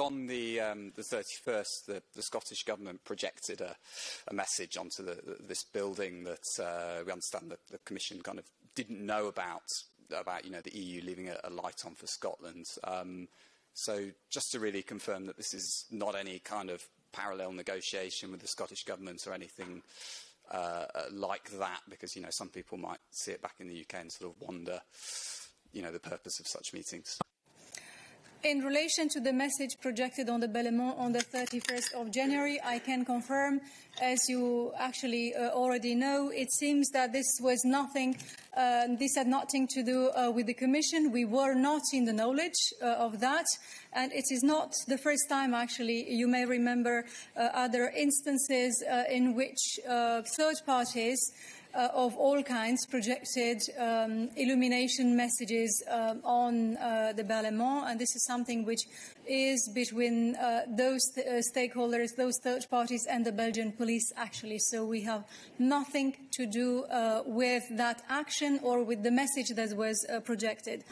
on the, um, the 31st, the, the Scottish Government projected a, a message onto the, this building that uh, we understand that the Commission kind of didn't know about, about you know, the EU leaving a, a light on for Scotland. Um, so just to really confirm that this is not any kind of parallel negotiation with the Scottish Government or anything uh, like that, because, you know, some people might see it back in the UK and sort of wonder, you know, the purpose of such meetings. In relation to the message projected on the Berlaymont on the 31st of January, I can confirm, as you actually uh, already know, it seems that this was nothing, uh, this had nothing to do uh, with the Commission. We were not in the knowledge uh, of that, and it is not the first time, actually. You may remember uh, other instances uh, in which third parties uh, of all kinds projected um, illumination messages uh, on uh, the Berlaymont, and this is something which is between uh, those th uh, stakeholders, those third parties, and the Belgian police, actually. So we have nothing to do uh, with that action or with the message that was uh, projected.